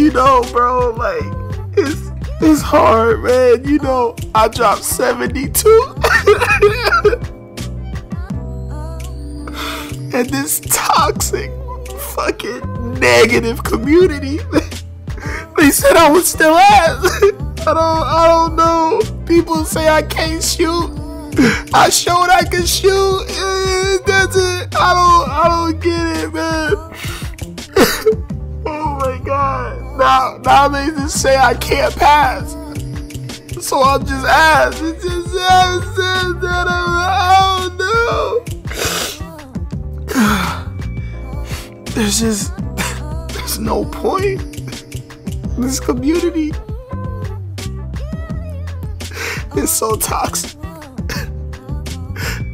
you know, bro, like it's it's hard, man. You know, I dropped 72. and this toxic fucking negative community they said I was still ass. I don't I don't know. People say I can't shoot. I showed I can shoot. Eh, that's it I don't I don't get it, man. oh my god. Now now they just say I can't pass. So I'm just ass. It's just. I don't know. There's just there's no point this community is so toxic.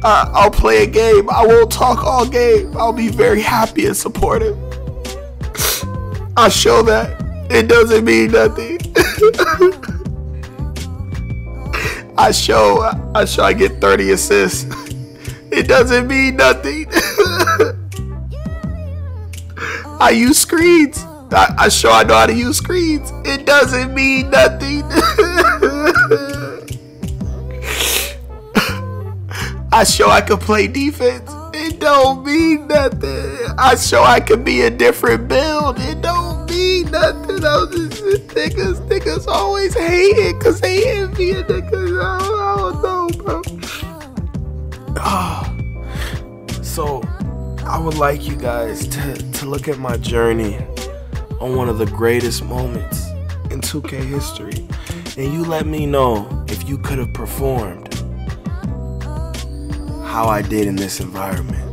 Uh, I'll play a game. I won't talk all game. I'll be very happy and supportive. I'll show that it doesn't mean nothing. I show I show I get 30 assists. It doesn't mean nothing. I use screens. I, I show I know how to use screens. It doesn't mean nothing. I show I can play defense. It don't mean nothing. I show I can be a different build. It don't mean nothing. I'm just niggas, niggas always hating because they envy a niggas. I don't, I don't know, bro. Ah. so I would like you guys to, to look at my journey on one of the greatest moments in 2K history. And you let me know if you could have performed how I did in this environment.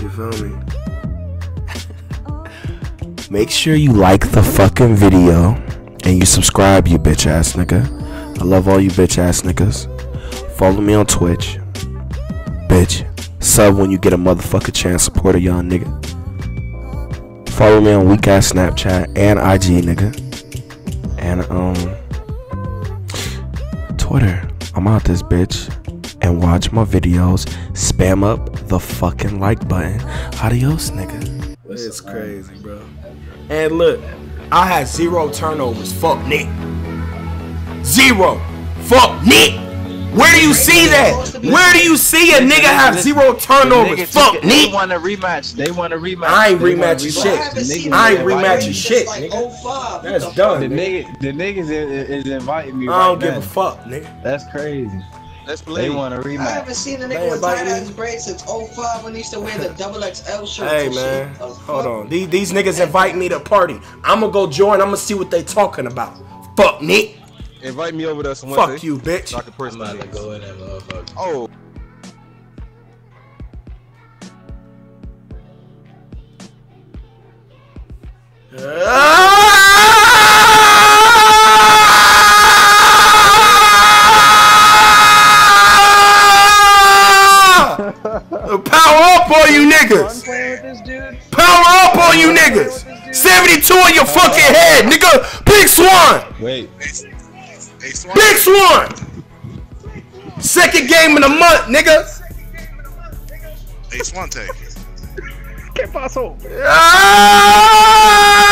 You feel me? Make sure you like the fucking video and you subscribe, you bitch ass nigga. I love all you bitch ass niggas. Follow me on Twitch. Bitch. Sub when you get a motherfucker chance. Support a young nigga. Follow me on weak ass Snapchat and IG, nigga. And um Twitter. I'm out this bitch. And watch my videos. Spam up the fucking like button. Adios, nigga. It's crazy, bro. And look, I had zero turnovers. Fuck Nick. Zero. Fuck Nick. Where do you see that? Where do you see a nigga have zero turnovers? Fuck They Nick. want a rematch. They want a rematch. I ain't They want a rematching shit. The I ain't rematching shit, Like That's What the done. The nigga. nigga, the niggas is, is inviting me I don't give now. a fuck, nigga. That's crazy. Let's They play. want a I rematch. I haven't seen a They nigga with invite tight ass braids since 05 when he used to wear the double XL shirt. Hey and shit. man, hold on. These, these niggas invite me to party. I'ma go join. I'ma see what they talking about. Fuck Nick. Invite me over there some Fuck Wednesday, you, bitch. So I can I'm about to go in that motherfucker. Oh, Power niggas. playing with this dude? Power up on you niggas. 72 on your fucking head, nigga. Big Swan. Wait. Big Swan. Second game in a month, nigga. Hey, Swante. Ah!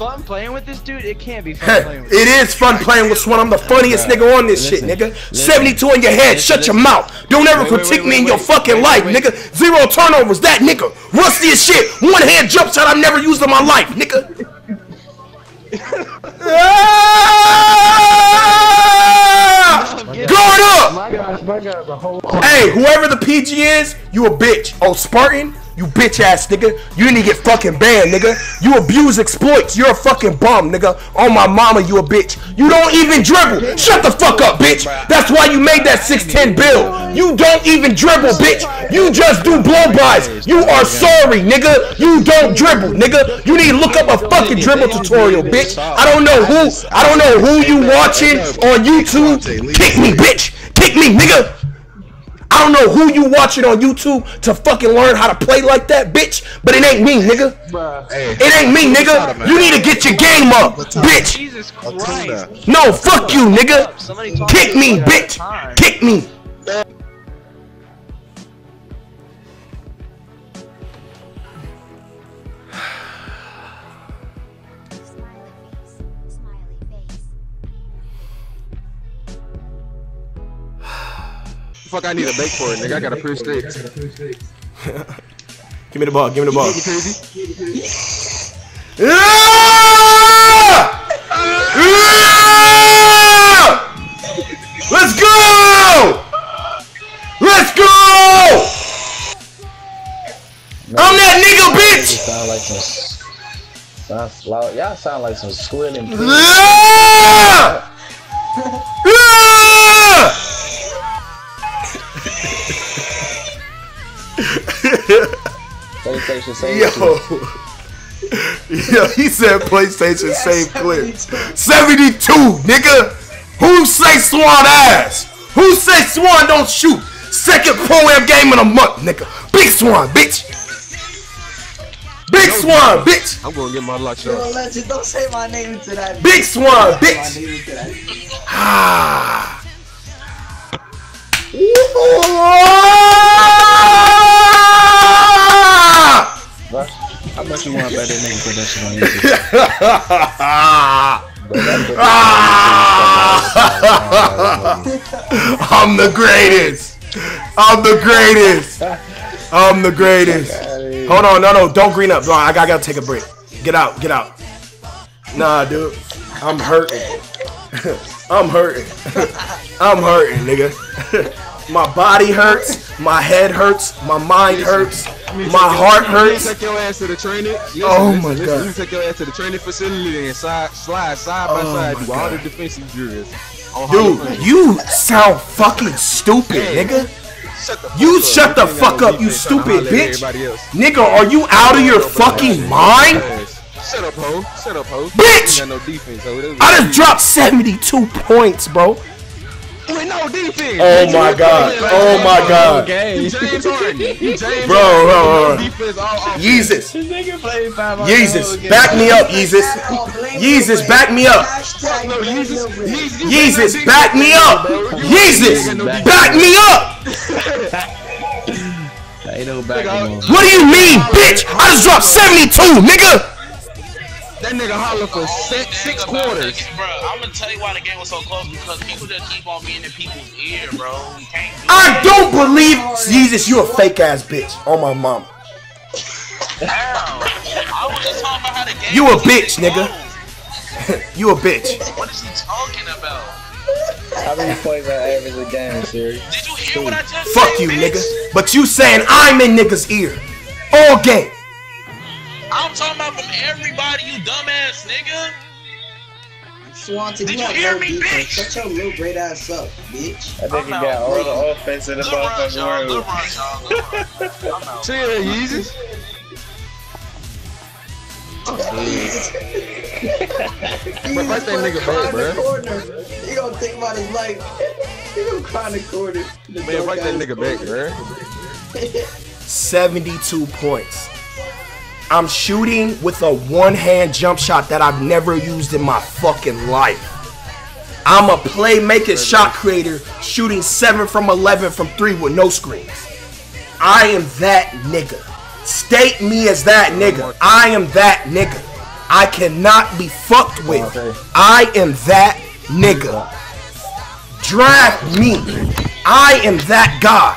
Fun playing with this dude? It can't be fun playing with It is fun playing with Swan. I'm the funniest nigga on this shit, nigga. listen. 72 in your head. Listen, Shut your mouth. Don't ever Wait, wait, critique wait, me in your fucking life, wait, wait. nigga. Zero turnovers. That nigga. Rusty as shit. One hand jump shot I've never used in my life, nigga. Ah! Guard up! My God, my God, the whole Hey, Hey, whoever the PG is, you a bitch. Oh, Spartan, you bitch ass nigga. You need to get fucking banned, nigga. You abuse exploits. You're a fucking bum, nigga. Oh my mama, you a bitch. You don't even dribble. Shut the fuck up, bitch. That's why you made that 6'10 bill. You don't even dribble, bitch. You just do blow-bys. You are sorry, nigga. You don't dribble, nigga. You need to look up a fucking dribble tutorial, bitch. I don't know who. I don't know who you watching on YouTube. Kick me, bitch. Kick me, nigga. I don't know who you watching on YouTube to fucking learn how to play like that, bitch. But it ain't me, nigga. It ain't me, nigga. You need to get your game up, bitch. Jesus Christ. No, fuck you, nigga. Kick me, bitch. Kick me. Fuck, I need a bake for it, nigga. I got a push sticks. Give me the ball. Give me the ball. You crazy? Yeah! Yeah! Let's go! Let's go! I'm that nigga, bitch! Sound like some. Sound loud. Y'all sound like some squealing. pigs. Yeah! Yeah! PlayStation say Yo. Yo, he said PlayStation save clear. 72, nigga! Who say Swan ass? Who say Swan don't shoot? Second pro am game in a month, nigga. Big Swan, bitch! Big Swan, bitch! I'm gonna get my luck Yo, shot. legend, don't say my name to that. Big Swan, bitch! name to that. Ah. Bro, much you want on YouTube? I'm the greatest. I'm the greatest. I'm the greatest. Hold on, no, no, don't green up. I gotta, I gotta take a break. Get out, get out. Nah, dude, I'm hurting. I'm hurting. I'm hurting, nigga. my body hurts. My head hurts. My mind hurts. My heart You hurts. take your ass to the training. Listen, Oh listen, my listen, God. You take your ass to the training facility and side, slide side by Oh side, my do all the defensive drills. on how to Dude, you sound fucking stupid, nigga. shut the fuck You up. shut the fuck up, you defense trying to stupid bitch. Nigga, are you out of your fucking mind? Shut up, ho. Shut up, ho. Bitch! You ain't got no defense, ho. I just dropped 72 points, bro. With no defense. Oh my god. Oh my god. You James Harden. James Bro, bro, bro. No defense all offense. Yeezus. This nigga played five on Yeezus. Back me up, Jesus. Yeezus, back me up. Hashtag No, blame Jesus, Lil Rick. Jesus, you Yeezus, got no back me up. bro. You- Yeezus, you ain't got no back me up. Ain't no back Nigga, no more. What do you mean, bitch? I just dropped 72, nigga. That nigga holler for oh, six, six quarters. Bro, I'm gonna tell you why the game was so close because people just keep on being in people's ear, bro. You can't do I don't believe Jesus, you a fake ass bitch on my mom. How? I was just talking about how the game You a bitch, nigga. You a bitch. What is he talking about? How many points I average a game, Siri? Did you hear what I just Fuck said, you, bitch? nigga. But you saying I'm in niggas' ear all game. I'm talking about from everybody, you dumbass nigga. Swanton, Did you you have hear no me, defense. bitch? Shut your little great ass up, bitch. That nigga got all the offense in the Good runs, y'all. Good motherfucking world. runs, y'all. Good runs. I'm out. Chill, Yeezus. He But first nigga cry back, in the corner. He gonna think about his life. He gonna cry in the corner. The Man, dark fight that nigga back, bro. 72 points. I'm shooting with a one hand jump shot that I've never used in my fucking life. I'm a playmaking shot creator shooting 7 from 11 from 3 with no screens. I am that nigga. State me as that nigga. I am that nigga. I cannot be fucked with. I am that nigga. Draft me. I am that guy.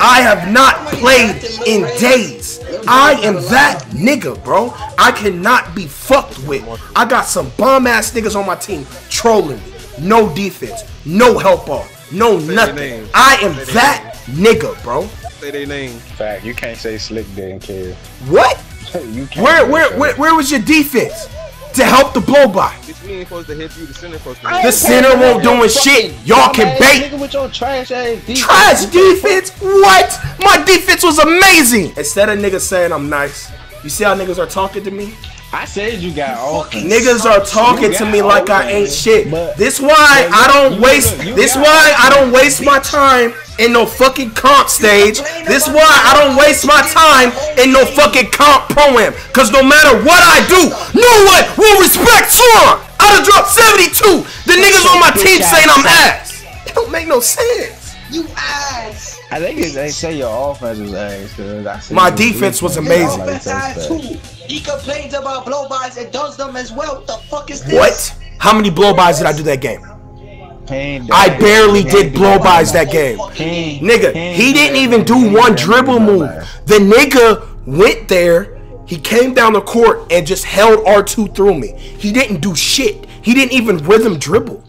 I have not played in days. I am that nigga, bro. I cannot be fucked with. I got some bum ass niggas on my team trolling me. No defense, no help off, know Say their nothing. I am that nigga, bro. Say their name. Fact, you can't say Slick didn't care. What? you can't Where where where, where was your defense to help the blow by? Bitch, we ain't supposed to hit you. The center supposed to. I hit The center won't for doing shit. Y'all can dumbass bait. Nigga with your trash ass defense. Trash defense? What? My defense was amazing. Instead of niggas saying I'm nice, you see how niggas are talking to me? I said you got offense. Niggas are talking to me like I ain't shit. but- This why but I don't waste. you This why I don't waste my time in no fucking comp stage. This why I don't waste my time in no fucking comp pro-am. Cause no matter what I do, no one will respect Sean. I done dropped 72. The niggas on my team saying I'm ass. It don't make no sense. You ass. I think it, they say your offense was ass. Cause I see My defense was amazing. Offense ass too. He complains about blow-bys and does them as well. What the fuck is this? What? How many blow-bys did I do that game? He I barely did do blow-bys that. that game. He Nigga, ain't he didn't even do one dribble move. The nigga went there, he came down the court and just held R2 through me. He didn't do shit. He didn't even rhythm dribble.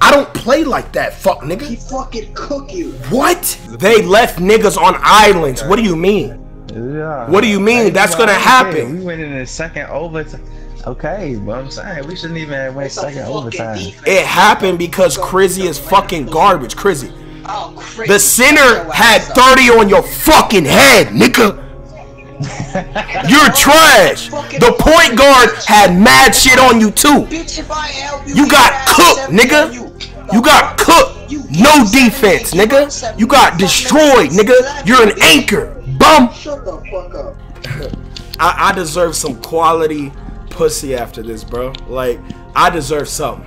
I don't play like that, fuck nigga. He nigga. fucking cook you. What? They left niggas on islands. What do you mean? Yeah. What do you mean? Hey, That's well, gonna okay, happen. We went in the second overtime. Okay, but I'm saying we shouldn't even have went a second overtime. It happened because Crizzy is fucking garbage. Crizzy. Oh, crazy. The center had 30 on your fucking head, nigga. You're trash. The point guard had mad shit on you too. Bitch, if I help you, You got cooked, nigga. On You You got cooked. No defense, nigga. You got destroyed, nigga. You're an anchor. Bum. Shut the fuck up. I, I deserve some quality pussy after this, bro. Like, I deserve something.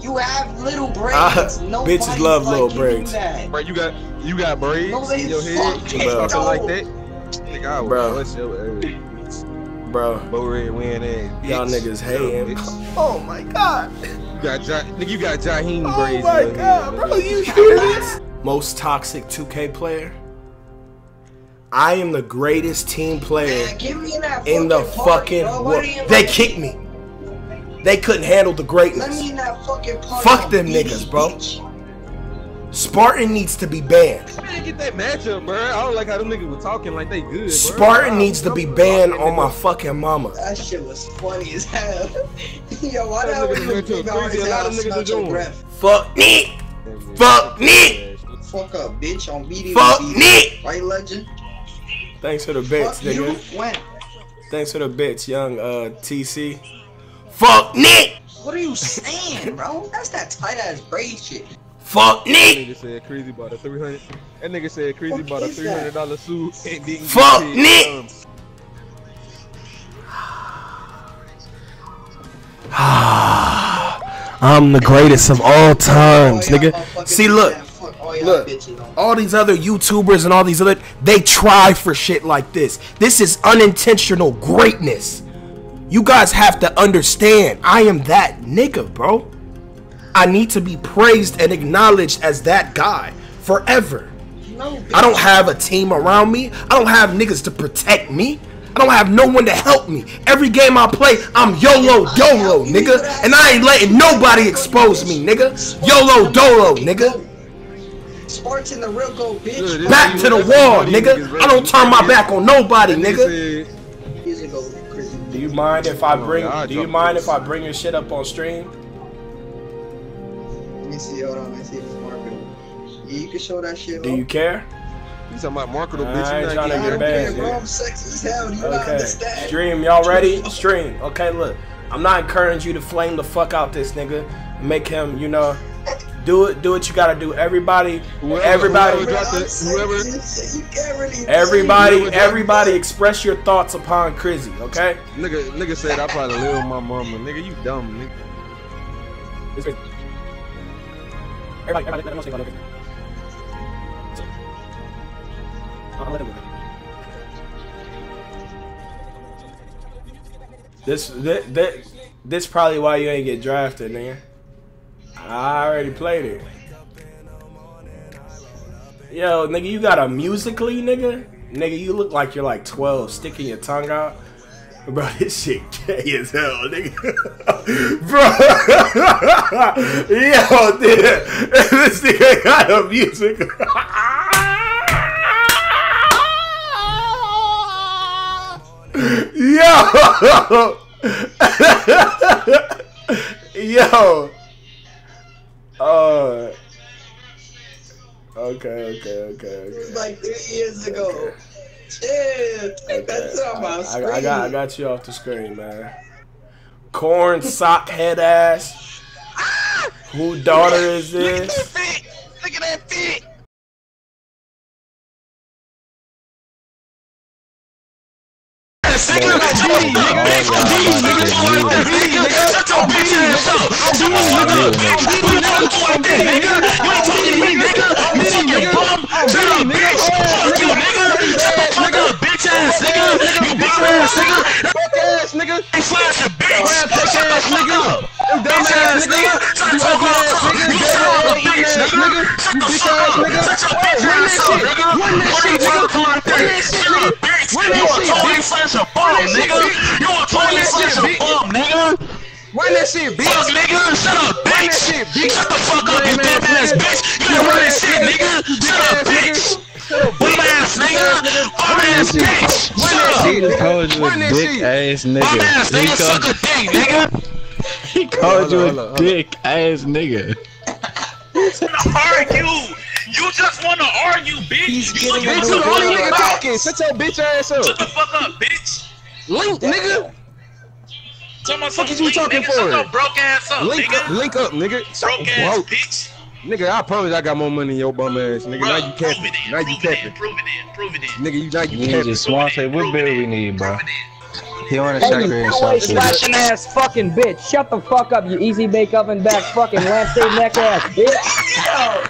You have little braids. Nobody bitches love like little you braids. that. Bro, you got you got braids No, they in your head. fucking You talking don't. like that? Nigga, I Bro. will your ass. Bro, Bo red win ass. y'all niggas hating. Bitch. Oh my god. You got ja- nigga, you got Jaheim Oh braids. my in god, bro, you hear this? Most toxic 2K player. I am the greatest team player Man, give me that in the fucking party, fucking bro. World. do They kicked me. They couldn't handle the Let greatness. me in that fucking party. Fuck them BD, niggas, bro. Bitch. Spartan needs to be banned. Man, get that matchup, bro. I don't like how them niggas were talking like they good. Bro. Spartan Wow, needs to be banned on, on my fucking mama. That shit was funny as hell. Yo, why Them that niggas was went a the crazy- a lot of niggas are doing. Fuck Nick. Fuck Nick. Fuck up, bitch, on BD. Fuck BD. Nick. White legend. Thanks for the bits, Fuck you. nigga. When? Thanks for the bits, young uh TC. Fuck Nick. What are you saying, bro? That's that tight ass braid shit. Fuck That nigga said crazy about a 300. That nigga said crazy about a $300 suit and didn't Fuck get paid. Nick. Um, I'm the greatest of all times, nigga. See, look, that. Fuck all y'all look. all these other YouTubers and all these other, they try for shit like this. This is unintentional greatness. You guys have to understand, I am that nigga, bro. I need to be praised and acknowledged as that guy forever. I don't have a team around me. I don't have niggas to protect me. I don't have no one to help me. Every game I play, I'm YOLO Dolo, nigga. And I ain't letting nobody expose me, nigga. YOLO Dolo, nigga. Sports in the real go, bitch. Back to the wall, nigga. I don't turn my back on nobody, nigga. said, Years ago, crazy. Do you mind if I bring do you mind if I bring your shit up on stream? Let me see. Hold on. Let me see if it's marketable. Yeah, you can show that shit. Do bro. you care? You talking about marketable, I bitch? ain't You not tryna I get don't banned, care, bro. I'm sexy as hell. Do you not Okay. understand? Stream, y'all ready? Stream. Okay, look. I'm not encouraging you to flame the fuck out this nigga. Make him, you know, do it. Do what you gotta do. Everybody, Whoever- everybody, whoever Bro, drop I'm the- sexy whoever- You can't really. everybody, everybody, express your thoughts upon Crizzy. Okay. Nigga, nigga said I probably live with my mama. Nigga, you dumb, nigga. Everybody, everybody, everyone say okay. I'll let him go. This, this, this, this probably why you ain't get drafted, nigga. I already played it. Yo, nigga, you got a musically, nigga? Nigga, you look like you're like 12, sticking your tongue out. Bro, this shit gay as hell, nigga. Bro, yo, dude, this nigga got a music. yo, yo. Uh. Okay, okay, okay, It was okay. like three years ago. Shit, take that to my I, screen. I got I got you off the screen, man. Corn sock head ass. Ah! Who daughter is this? Look at that this? fit. Look at that fit. Fuck oh, ass nigga. Bitch ass nigga. You dumb ass nigga. You ugly ass nigga. You ass nigga. You bitch nigga. Shut the fuck up. Shut your bitch ass nigga. Run that shit. Run that shit, nigga. Run that shit, nigga. Run that shit, bitch. You a totally such a bum, nigga. Run that shit, bitch. Fuck, nigga. Shut up, bitch. Shut the fuck up, you dumb ass ass bitch. You Bum bitch. Run Shut that up. shit, He called you a dick ass nigga. ass He nigga. Suck called, a dick, nigga. he called you Hold on, a on, hold on. dick ass nigga. argue. You just want to argue, bitch. you looking Bitch, for you the only nigga talking. Shut your bitch ass up. Shut the fuck up, bitch. Link, nigga. Tell my Fuck son, is you talking nigga. for? Shut your broke ass up, Link, nigga. link up, nigga. Broke ass bitch. Nigga, I promise I got more money than your bum ass, nigga. Now you Bruh, prove capping. it in. Now you Prove it capping. Prove it in. Prove it in. Nigga, you now you You need capping. just Swan say what bill we need, bro. He on a sucker and Hey, shot slashing ass fucking bitch. Shut the fuck up, you easy bake oven back fucking lampshade neck ass bitch.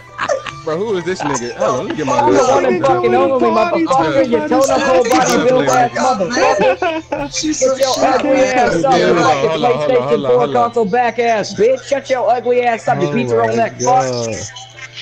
Bro, who is this nigga? Hold on, let me get my I'm the one that fucking over me, motherfucker. You tone up whole body build ass motherfucker. She's your ugly ass up, you hold on, fucking hold on, hold on, PlayStation 4 console back ass bitch. Shut your ugly ass up, you Oh pizza my neck fuck.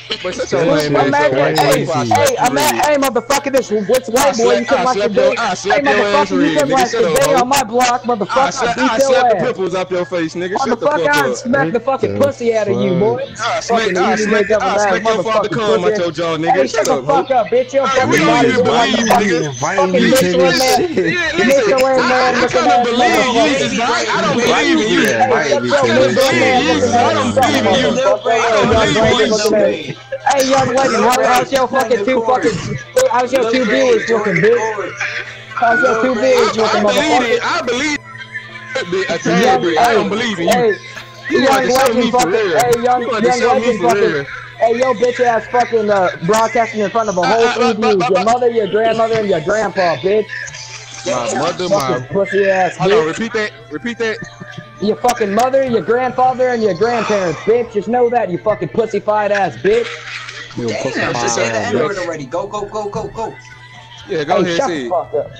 God. But shut your That lame shit ass I'm up. at, Why hey, you crazy. fucking hey, I'm red? at, hey, motherfucker, this what's I white boy, you slap- took I today. your- I Hey, slap your ass motherfucker, you red, took nigga. my Shut up, today on my block, motherfucker. slap, I I beat your slap the pimples off your face, nigga. Shut the Motherfucker, fuck I'd smack the fucking pussy out of you, boy. I smack, I smack, make up I a smack your father motherfucking cum out pussy. your jaw, nigga. shut Shut the fuck up, bitch. Your fucking we don't body even like a believe you, fucking, nigga. fucking you to Michelin this man. shit? Yeah, Michelin listen, man I, I looking couldn't ass believe you. motherfucker. I don't believe in you. Yeah, Hey, shut you your to Michelin this man shit. I don't up, believe in you. I don't believe lady in you. Looking. Hey, young lady, how, how's your fucking two fucking, how's your two viewers looking, bitch? How's your two viewers I, I believe it. I believe it. A tad bit. I don't believe in you. Hey, You young want to show legend fucking, hey, young, You young legend fucking, hey, yo, bitch ass fucking, uh, broadcasting in front of a whole Uh, uh, three uh, views. uh, Your mother, your grandmother, and your grandpa, bitch. My mother, my. pussy ass, Hold on, bitch. repeat that. Repeat that. Your fucking mother, your grandfather, and your grandparents, bitch. Just know that, you fucking pussy-fied ass, bitch. You Damn, just say the N-word already. Go, go, go, go, go. Yeah, go hey, ahead, shut see. the fuck up.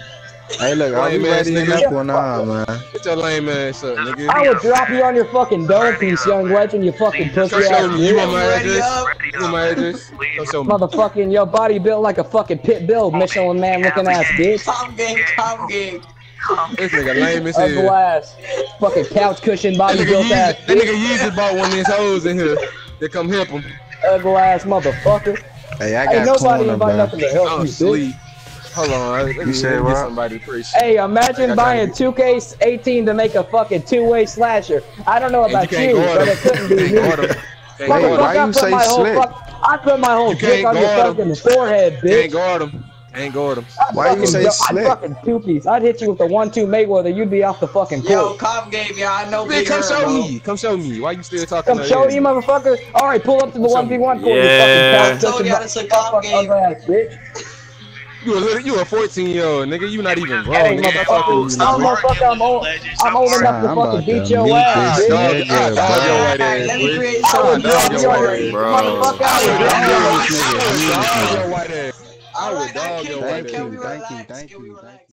Hey, look, are we Lame ass ready in nigga. this one now, man? Get your lame ass up, nigga. I would drop you on your fucking dome piece, young legend, you fucking pussy Come show ass me. You want my Ready address? You want my address? Come show me. Motherfucking, your body built like a fucking pit bull, Michelin man looking ass, bitch. Calm game, calm game. This nigga lame as A hell. glass. Fucking couch cushion That body nigga built ass, Yeezy, that bitch. nigga Yeezy bought one of these hoes in here. They come help him. Ugly ass motherfucker. Hey, I Ain't got nobody corner, invite man. nothing to help I'm you, bitch. asleep. Hold on. Let me, said let what? get somebody pretty. Hey, imagine buying 2K18 to make a fucking two-way slasher. I don't know And you about you, but it couldn't be Can't me. guard him. Can't Wait, guard Motherfucker, why him. I you put say my whole slick? fuck, I put my whole You dick on your fucking forehead, bitch. guard him. Can't guard him. I'd Why you fucking say go- slick? I'd fucking two piece. I'd hit you with the one-two Mayweather. You'd be off the fucking Yo, court. calm game, y'all. I know Man, come Herb, show bro. me. Come show me. Why you still talking Come show that? you, motherfucker. All right, pull up to the one v one court. Yeah. You fucking Told y'all it's a calm game. ass bitch. You a little, you a 14 year old nigga. You not even grown. Hey, nigga. Stop motherfucker. you, I'm motherfucker. I'm old. I'm old enough Son, to I'm fucking beat your meet ass, this bitch. Dog, nigga, ah, dog your bro. white ass, Let me boy. create I some would dog drop your you on white your ass. Bro. motherfucker. I would Dog drop you on your This nigga, dog huge, your man. white ass. I would dog your. Thank you, thank you, thank you.